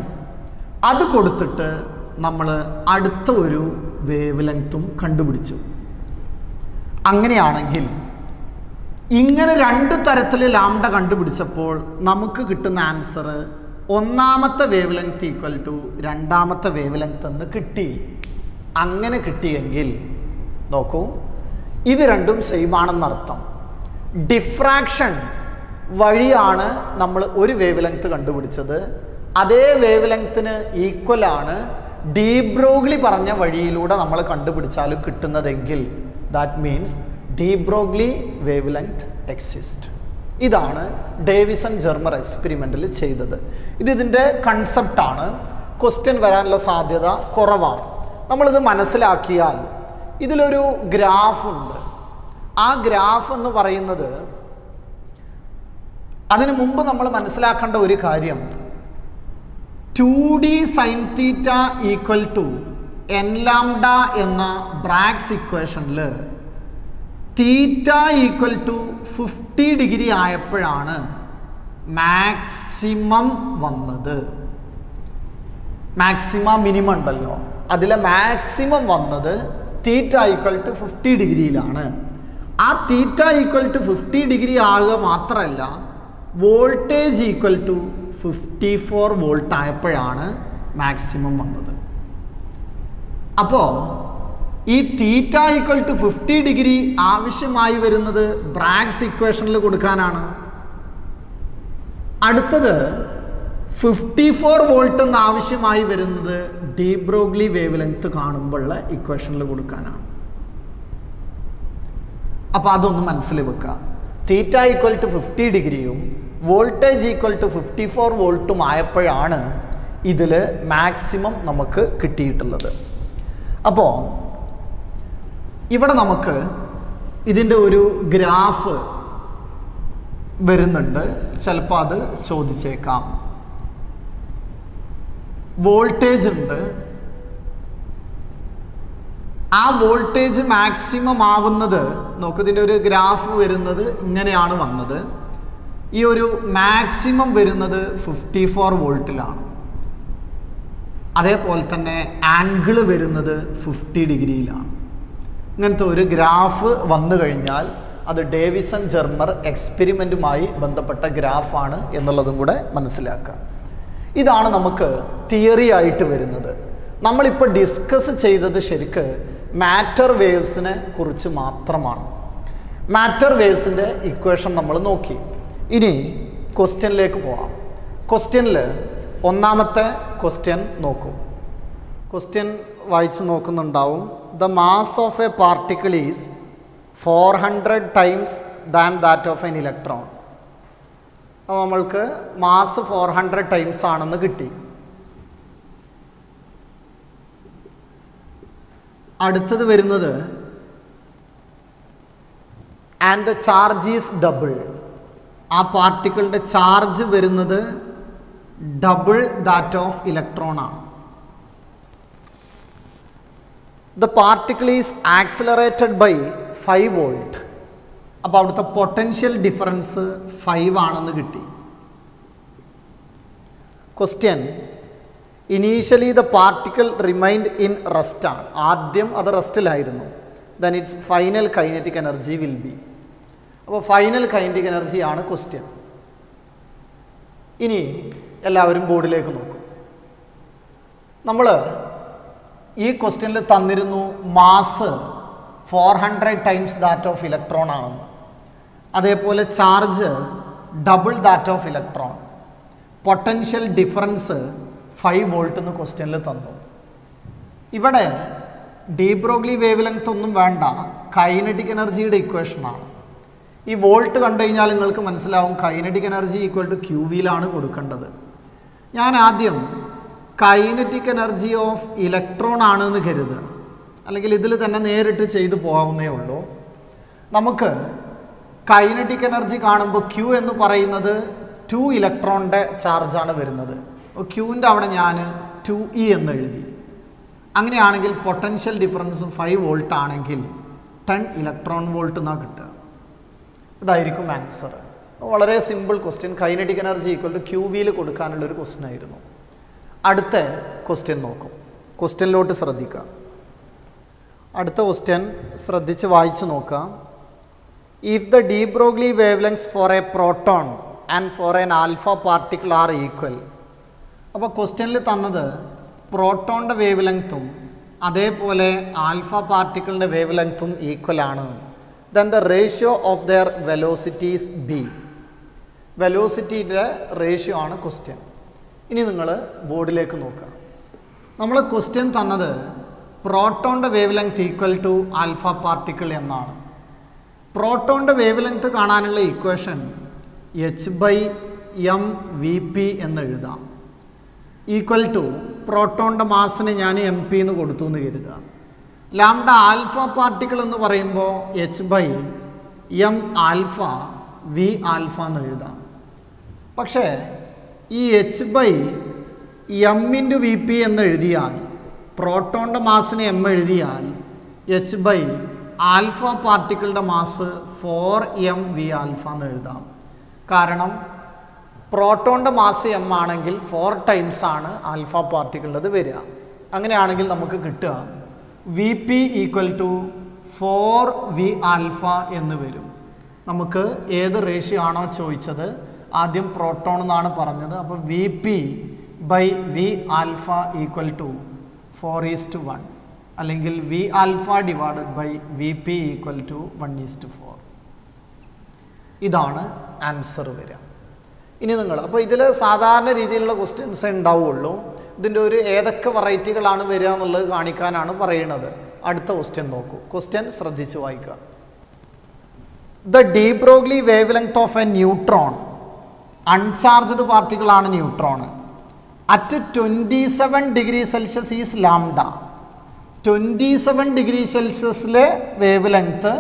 അത് കൊടുത്തിട്ട് നമ്മൾ അടുത്ത ഒരു വേവ് ലെങ്ത്തും കണ്ടുപിടിച്ചു. അങ്ങനെയാണെങ്കിൽ ഇങ്ങനെ രണ്ട് തരത്തിൽ ലാംഡ കണ്ടുപിടിച്ചപ്പോൾ നമുക്ക് കിട്ടുന്ന ആൻസർ ഒന്നാമത്തെ വേവ് ലെങ്ത് ഈക്വൽ ടു രണ്ടാമത്തെ വേവ് ലെങ്ത് എന്ന് കിട്ടി. അങ്ങനെ കിട്ടിയെങ്കിൽ നോക്കൂ ഇത് രണ്ടും സെയിം ആണെന്നർത്ഥം ഡിഫ്രാക്ഷൻ വഴിയാണ് നമ്മൾ ഒരു വേവ് ലെങ്ത് കണ്ടുപിടിച്ചത്. അതേ വേവ് ലെങ്ത്തിന് ഈക്വലാണ് ഡീബ്രോഗ്ലി പറഞ്ഞ വഴിയിലൂടെ നമ്മൾ കണ്ടുപിടിച്ചാലും കിട്ടുന്നതെങ്കിൽ that means de Broglie wavelength exist ഇതാണ് ഡേവിസൺ ജെർമർ എക്സ്പെരിമെന്റിൽ ചെയ്തത്. ഇത് ഇതിന്റെ കൺസെപ്റ്റാണ് ക്വസ്റ്റ്യൻ വരാനുള്ള സാധ്യത കുറവാണ്. നമ്മളിത് മനസ്സിലാക്കിയാൽ ഇതിലൊരു ഗ്രാഫ് ഉണ്ട്. ആ ഗ്രാഫ് എന്ന് പറയുന്നത് അതിനു മുമ്പ് നമ്മൾ മനസ്സിലാക്കേണ്ട ഒരു കാര്യം two D sine theta equal to N lambda എന്ന ബ്രാക്സ് ഇക്വേഷനിൽ theta equal to fifty degree ആയപ്പോഴാണ് മാക്സിമം വന്നത്. മാക്സിമ മിനിമം ഉണ്ടല്ലോ. അതിലെ മാക്സിമം വന്നത് തീറ്റ ഈക്വൽ ടു ഫിഫ്റ്റി ഡിഗ്രിയിലാണ് ആ theta equal to fifty degree ആകുക മാത്രമല്ല voltage equal to fifty four volt ആയപ്പോഴാണ് മാക്സിമം വന്നത്. അപ്പോൾ ഈ theta equal to fifty degree ആവശ്യമായി വരുന്നത് ബ്രാഗ്സ് ഇക്വേഷനിൽ കൊടുക്കാനാണ്. അടുത്തത് ഫിഫ്റ്റി ഫോർ വോൾട്ട് എന്ന് ആവശ്യമായി വരുന്നത് ഡീബ്രോഗ്ലി വേവ് ലെങ്ത് കാണുമ്പോഴുള്ള ഇക്വേഷനിൽ കൊടുക്കാനാണ്. അപ്പോൾ അതൊന്ന് മനസ്സിൽ വെക്കുക തീറ്റ ഈക്വൽ ടു ഫിഫ്റ്റി ഡിഗ്രിയും voltage equal to fifty four വോൾട്ടും ആയപ്പോഴാണ് ഇതിൽ മാക്സിമം നമുക്ക് കിട്ടിയിട്ടുള്ളത്. അപ്പോൾ ഇവിടെ നമുക്ക് ഇതിന്റെ ഒരു ഗ്രാഫ് വരുന്നുണ്ട്. ചിലപ്പോൾ അത് ചോദിച്ചേക്കാം. വോൾട്ടേജ് ഉണ്ട്. ആ വോൾട്ടേജ് മാക്സിമം ആവുന്നത് നോക്ക് ഇതിന്റെ ഒരു ഗ്രാഫ് വരുന്നത് ഇങ്ങനെയാണ് വന്നത്. ഈ ഒരു മാക്സിമം വരുന്നത് ഫിഫ്റ്റി ഫോർ വോൾട്ടിലാണ്. അതേപോലെ തന്നെ ആംഗിൾ വരുന്നത് ഫിഫ്റ്റി ഡിഗ്രിയിലാണ്. ഇങ്ങനത്തെ ഒരു ഗ്രാഫ് വന്നു കഴിഞ്ഞാൽ അത് ഡേവിസൺ ജെർമർ എക്സ്പെരിമെന്റുമായി ബന്ധപ്പെട്ട ഗ്രാഫാണ് എന്നുള്ളതും കൂടെ മനസ്സിലാക്കുക. ഇതാണ് നമുക്ക് തിയറി ആയിട്ട് വരുന്നത്. നമ്മളിപ്പോൾ ഡിസ്കസ് ചെയ്തത് ശരിക്ക് മാറ്റർ വേവ്സിനെ കുറിച്ച് മാത്രമാണ്. മാറ്റർ വേവ്സിന്റെ ഇക്വേഷൻ നമ്മൾ നോക്കി. ഇനി ക്വസ്റ്റ്യനിലേക്ക് പോവാം. ക്വസ്റ്റ്യനിൽ ഒന്നാമത്തെ ക്വസ്റ്റ്യൻ നോക്കൂ. ക്വസ്റ്റ്യൻ വായിച്ച് നോക്കുന്നുണ്ടാവും. The mass of a particle is four hundred times than that of an electron അപ്പോൾ നമ്മൾക്ക് മാസ് ഫോർ ഹൺഡ്രഡ് ടൈംസ് ആണെന്ന് കിട്ടി. അടുത്തത് വരുന്നത് and the charge is double ആ പാർട്ടിക്കിളിന്റെ ചാർജ് വരുന്നത് ഡബിൾ ദാറ്റ് ഓഫ് ഇലക്ട്രോൺ ആണ്. The particle is accelerated by five volt അപ്പോൾ അവിടുത്തെ പൊട്ടൻഷ്യൽ ഡിഫറൻസ് ഫൈവ് ആണെന്ന് കിട്ടി. Question initially the particle remained in റെസ്റ്റാണ് ആദ്യം അത് റെസ്റ്റിലായിരുന്നു then it's final kinetic energy will be അപ്പോൾ ഫൈനൽ കൈൻഡിക് എനർജിയാണ് ക്വസ്റ്റ്യൻ ഇനി എല്ലാവരും ബോർഡിലേക്ക് നോക്കും. നമ്മൾ ഈ ക്വസ്റ്റ്യനിൽ തന്നിരുന്നു mass four hundred times that of electron ആണെന്ന്. അതേപോലെ charge double that of electron potential difference five volt എന്ന് ക്വസ്റ്റ്യനിൽ തന്നു. ഇവിടെ ഡീബ്രോഗ്ലി വേവ് ലെങ്ത് ഒന്നും വേണ്ട കൈനറ്റിക് എനർജിയുടെ ഇക്വേഷനാണ് ഈ വോൾട്ട് കണ്ടു കഴിഞ്ഞാൽ നിങ്ങൾക്ക് മനസ്സിലാവും kinetic energy equal to Q വിയിലാണ് കൊടുക്കേണ്ടത്. ഞാൻ ആദ്യം കൈനറ്റിക് എനർജി ഓഫ് ഇലക്ട്രോൺ ആണെന്ന് കരുതുക. അല്ലെങ്കിൽ ഇതിൽ തന്നെ നേരിട്ട് ചെയ്തു പോകാവുന്നേ ഉള്ളൂ. നമുക്ക് കൈനറ്റിക് എനർജി കാണുമ്പോൾ ക്യൂ എന്ന് പറയുന്നത് ടു ഇലക്ട്രോണിന്റെ ചാർജാണ് വരുന്നത്. ക്യൂവിന്റെ അവിടെ ഞാൻ ടു ഇ എന്ന് എഴുതി. അങ്ങനെയാണെങ്കിൽ പൊട്ടൻഷ്യൽ ഡിഫറൻസ് ഫൈവ് വോൾട്ട് ആണെങ്കിൽ ടെൻ ഇലക്ട്രോൺ വോൾട്ട് എന്നാണ് കിട്ടുക. ഇതായിരിക്കും ആൻസർ വളരെ simple question kinetic energy equal to Q വിയിൽ കൊടുക്കാനുള്ളൊരു ക്വസ്റ്റ്യൻ ആയിരുന്നു. അടുത്ത ക്വസ്റ്റ്യൻ നോക്കും. ക്വസ്റ്റ്യനിലോട്ട് ശ്രദ്ധിക്കുക അടുത്ത ക്വസ്റ്റ്യൻ ശ്രദ്ധിച്ച് വായിച്ച് നോക്കാം. If the de Broglie wavelengths for a proton and for an alpha particle are equal അപ്പോൾ ക്വസ്റ്റ്യനിൽ തന്നത് പ്രോട്ടോണിന്റെ വേവ് ലെങ്ത്തും അതേപോലെ ആൽഫ പാർട്ടിക്കിളിന്റെ വേവ് ലെങ്ത്തും ഈക്വൽ ആണ്. Then the ratio of their velocities be വെലോസിറ്റിയുടെ ratio ആണ് ക്വസ്റ്റ്യൻ ഇനി നിങ്ങൾ ബോർഡിലേക്ക് നോക്കുക. നമ്മൾ ക്വസ്റ്റ്യൻ തന്നത് പ്രോട്ടോണിന്റെ wavelength equal to alpha particle എന്നാണ്. പ്രോട്ടോണിന്റെ വേവ് ലെങ്ത് കാണാനുള്ള equation H by M V P എന്ന് എഴുതാം. ഈക്വൽ ടു പ്രോട്ടോണിന്റെ മാസിന് ഞാൻ എം പി എന്ന് കൊടുത്തു എന്ന് കരുതുക. ലാംഡ ആൽഫ പാർട്ടിക്കിൾ എന്ന് പറയുമ്പോൾ H by M alpha V alpha എന്ന് എഴുതാം. പക്ഷേ ഈ H by M into V P എന്ന് എഴുതിയാൽ പ്രോട്ടോണിന്റെ മാസിന് എം എഴുതിയാൽ H by alpha പാർട്ടിക്കിളുടെ mass four M V alpha എന്ന് എഴുതാം. കാരണം പ്രോട്ടോണിന്റെ മാസ് എം ആണെങ്കിൽ ഫോർ ടൈംസ് ആണ് ആൽഫ പാർട്ടിക്കിളുടെ വരിക. അങ്ങനെയാണെങ്കിൽ നമുക്ക് കിട്ടുക V P equal to four V alpha എന്ന് വരും. നമുക്ക് ഏത് റേഷ്യോ ആണോ ചോദിച്ചത്? ആദ്യം പ്രോട്ടോൺ എന്നാണ് പറഞ്ഞത്. അപ്പോൾ V P by V alpha equal to four is to one അല്ലെങ്കിൽ V alpha divided by V P equal to one is to four ഇതാണ് ആൻസർ വരിക. ഇനി നിങ്ങൾ അപ്പോൾ ഇതിൽ സാധാരണ രീതിയിലുള്ള ക്വസ്റ്റ്യൻസ് ഉണ്ടാവുള്ളൂ. ഇതിന്റെ ഒരു ഏതൊക്കെ വെറൈറ്റികളാണ് വരിക എന്നുള്ളത് കാണിക്കാനാണ് പറയുന്നത്. അടുത്ത ക്വസ്റ്റ്യൻ നോക്കൂ. ക്വസ്റ്റ്യൻ ശ്രദ്ധിച്ച് വായിക്കുക. The de Broglie wavelength of a neutron uncharged പാർട്ടിക്കിളാണ് neutron at twenty seven degree Celsius is lambda twenty seven degree സെൽഷ്യസിലെ wave length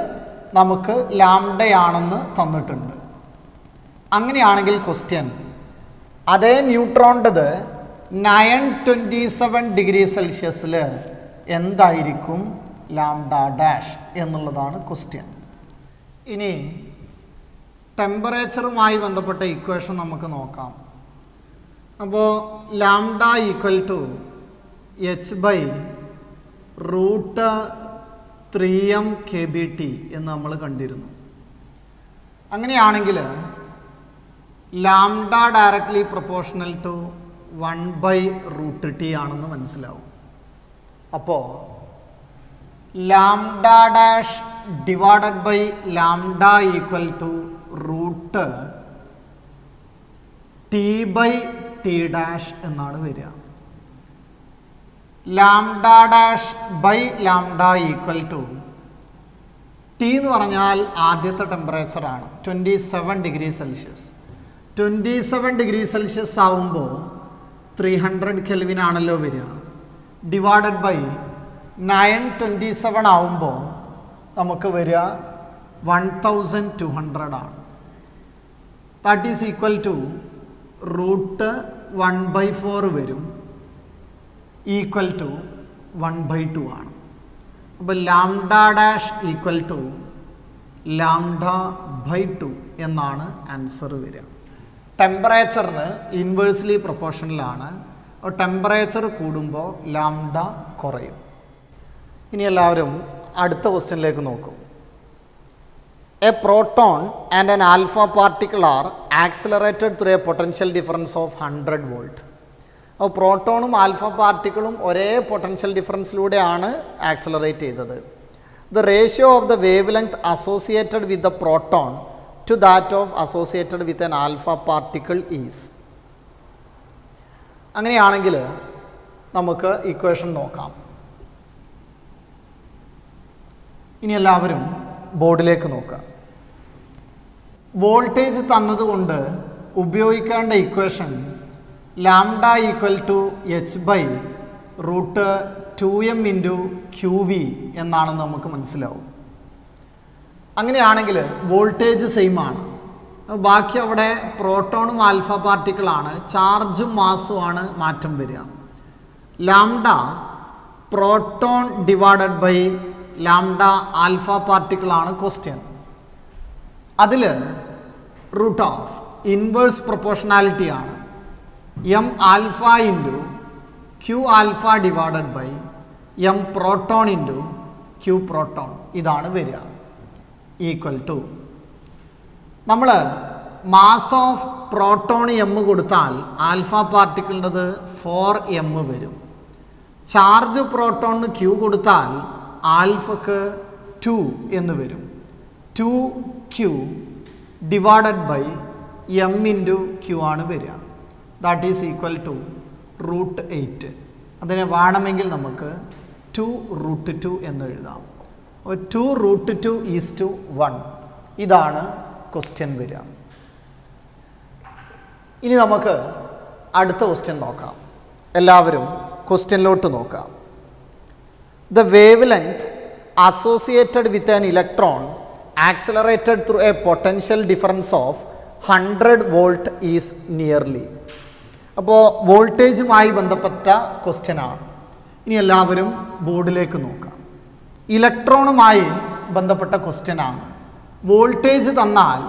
നമുക്ക് ലാംഡയാണെന്ന് തന്നിട്ടുണ്ട്. അങ്ങനെയാണെങ്കിൽ ക്വസ്റ്റ്യൻ അതേ ന്യൂട്രോണ്ടത് നയൻ ട്വന്റി സെവൻ ഡിഗ്രി സെൽഷ്യസിൽ എന്തായിരിക്കും ലാംഡ ഡാഷ് എന്നുള്ളതാണ് ക്വസ്റ്റ്യൻ. ഇനി ടെമ്പറേച്ചറുമായി ബന്ധപ്പെട്ട ഇക്വേഷൻ നമുക്ക് നോക്കാം. അപ്പോൾ lambda equal to H by root three M K B T എന്ന് നമ്മൾ കണ്ടിരുന്നു. അങ്ങനെയാണെങ്കിൽ lambda directly proportional to one by root T ആണെന്ന് മനസ്സിലാവും. അപ്പോൾ lambda dash divided by lambda equal to root T by T dash എന്നാണ് വരിക. Lambda dash by lambda equal to T എന്ന് പറഞ്ഞാൽ ആദ്യത്തെ ടെമ്പറേച്ചറാണ് twenty seven degree Celsius twenty seven degree Celsius ആവുമ്പോൾ three hundred Kelvin ആണല്ലോ വരിക. Divided by nine twenty seven ആവുമ്പോൾ നമുക്ക് വരിക വൺ തൗസൻഡ് ടു ഹൺഡ്രഡ് ആണ്. That is equal to root one by four വരും. Equal to one by two ആണ്. അപ്പോൾ lambda dash equal to lambda by two എന്നാണ് ആൻസർ വരിക. ടെമ്പറേച്ചറിന് ഇൻവേഴ്സ്ലി പ്രൊപ്പോർഷനിലാണ് ടെമ്പറേച്ചർ കൂടുമ്പോൾ ലാംഡ കുറയും. ഇനി എല്ലാവരും അടുത്ത ക്വസ്റ്റ്യനിലേക്ക് നോക്കും. A proton and an alpha particle are accelerated through a potential difference of hundred volt അപ്പോൾ പ്രോട്ടോണും ആൽഫ പാർട്ടിക്കിളും ഒരേ പൊട്ടൻഷ്യൽ ഡിഫറൻസിലൂടെയാണ് ആക്സിലറേറ്റ് ചെയ്തത്. The ratio of the wavelength associated with the proton to that of associated with an alpha particle is അങ്ങനെയാണെങ്കിൽ നമുക്ക് equation നോക്കാം. ഇനി എല്ലാവരും ബോർഡിലേക്ക് നോക്കുക. വോൾട്ടേജ് തന്നതുകൊണ്ട് ഉപയോഗിക്കേണ്ട equation lambda equal to H by root two M into Q V എന്നാണെന്ന് നമുക്ക് മനസ്സിലാവും. അങ്ങനെയാണെങ്കിൽ വോൾട്ടേജ് സെയിം ആണ് ബാക്കി അവിടെ പ്രോട്ടോണും ആൽഫ പാർട്ടിക്കിളാണ്. ചാർജും മാസുമാണ് മാറ്റം വരിക. Lambda proton divided by lambda alpha പാർട്ടിക്കിളാണ് question. അതിൽ റൂട്ട് ഓഫ് ഇൻവേഴ്സ് പ്രൊപ്പോർഷണാലിറ്റി ആണ് M alpha into Q alpha divided by M proton into Q proton. ഇതാണ് വരിക. ഈക്വൽ ടു നമ്മൾ മാസ് ഓഫ് പ്രോട്ടോൺ എം കൊടുത്താൽ ആൽഫ പാർട്ടിക്കിളിന്റെത് ഫോർ എം വരും. Charge പ്രോട്ടോണിന് Q കൊടുത്താൽ ആൽഫക്ക് ടു എന്ന് വരും. Two Q divided by M into Q ആണ് വരിക. That is equal to root eight അതിനെ വേണമെങ്കിൽ നമുക്ക് ടു റൂട്ട് ടു എന്ന് എഴുതാം. Two root two is to one ഇതാണ് ക്വസ്റ്റ്യൻ വരിക. ഇനി നമുക്ക് അടുത്ത ക്വസ്റ്റ്യൻ നോക്കാം. എല്ലാവരും ക്വസ്റ്റ്യനിലോട്ട് നോക്കാം. The wavelength associated with an electron accelerated through a potential difference of hundred volt is nearly അപ്പോൾ വോൾട്ടേജുമായി ബന്ധപ്പെട്ട ക്വസ്റ്റ്യനാണ് ഇനി എല്ലാവരും ബോർഡിലേക്ക് നോക്കാം. ഇലക്ട്രോണുമായി ബന്ധപ്പെട്ട ക്വസ്റ്റ്യനാണ് വോൾട്ടേജ് തന്നാൽ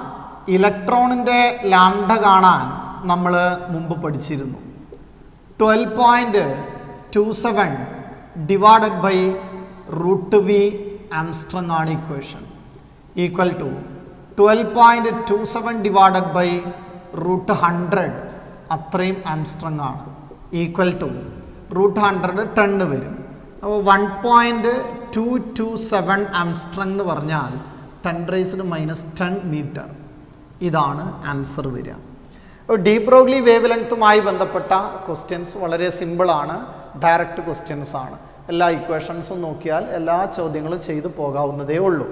ഇലക്ട്രോണിന്റെ ലാംഡ കാണാൻ നമ്മൾ മുമ്പ് പഠിച്ചിരുന്നു. Twelve point two seven divided by root V angstrom ആണ് equation equal to twelve point two seven divided by root hundred അത്രയും ആംസ്ട്രങ് ആണ്. ഈക്വൽ ടു റൂട്ട് ഹൺഡ്രഡ് ടണ്ണ് വരും. അപ്പോൾ one point two two seven angstrom എന്ന് പറഞ്ഞാൽ ten റേസിന് minus ten metre ഇതാണ് ആൻസർ വരിക. ഡീപ് ബ്രോഗ്ലി വേവ് ലെങ്ത്തുമായി ബന്ധപ്പെട്ട ക്വസ്റ്റ്യൻസ് വളരെ സിമ്പിളാണ് ഡയറക്റ്റ് ക്വസ്റ്റ്യൻസ് ആണ്. എല്ലാ ഇക്വേഷൻസും നോക്കിയാൽ എല്ലാ ചോദ്യങ്ങളും ചെയ്തു പോകാവുന്നതേ ഉള്ളൂ.